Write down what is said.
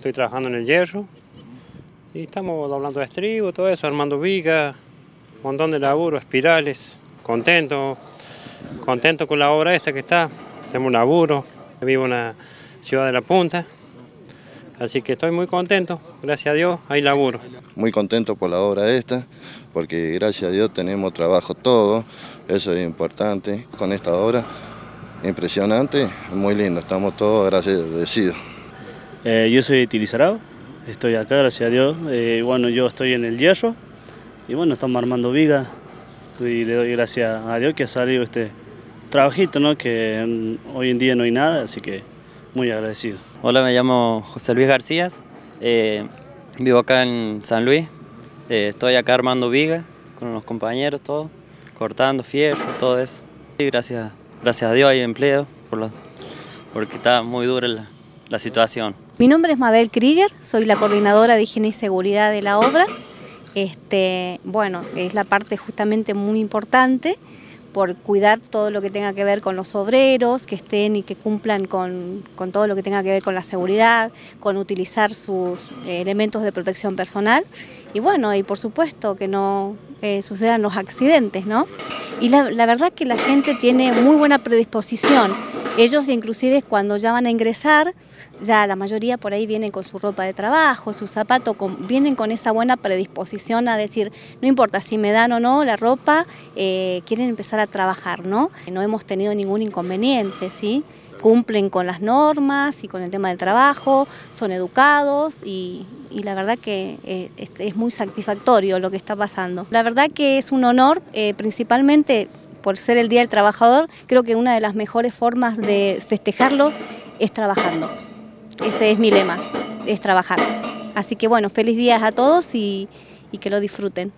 Estoy trabajando en el hierro y estamos doblando estribo, todo eso, armando vigas, un montón de laburo, espirales, contento, contento con la obra esta que está, tenemos laburo, vivo en la ciudad de La Punta, así que estoy muy contento, gracias a Dios hay laburo. Muy contento por la obra esta, porque gracias a Dios tenemos trabajo todo, eso es importante, con esta obra impresionante, muy lindo, estamos todos agradecidos. Eh, yo soy Tilizarao, estoy acá, gracias a Dios. Eh, bueno, yo estoy en el hierro y bueno, estamos armando vigas y le doy gracias a Dios que ha salido este trabajito, ¿no? que hoy en día no hay nada, así que muy agradecido. Hola, me llamo José Luis García, eh, vivo acá en San Luis, estoy acá armando vigas con los compañeros, todos, cortando fierro, todo eso. Y gracias, gracias a Dios hay empleo, por porque está muy dura la, la situación. Mi nombre es Mabel Krieger, soy la coordinadora de higiene y seguridad de la obra. Este, bueno, es la parte justamente muy importante por cuidar todo lo que tenga que ver con los obreros, que estén y que cumplan con, todo lo que tenga que ver con la seguridad, con utilizar sus eh, elementos de protección personal y bueno, y por supuesto que no eh, sucedan los accidentes, ¿no? Y la, la verdad que la gente tiene muy buena predisposición ellos inclusive cuando ya van a ingresar, ya la mayoría por ahí vienen con su ropa de trabajo, su zapato, vienen con esa buena predisposición a decir, no importa si me dan o no la ropa, eh, quieren empezar a trabajar, ¿no? No hemos tenido ningún inconveniente, ¿sí? cumplen con las normas y con el tema del trabajo, son educados y, la verdad que eh, es, muy satisfactorio lo que está pasando. La verdad que es un honor, eh, principalmente por ser el Día del Trabajador, creo que una de las mejores formas de festejarlo es trabajando. Ese es mi lema, es trabajar. Así que bueno, feliz días a todos y, y que lo disfruten.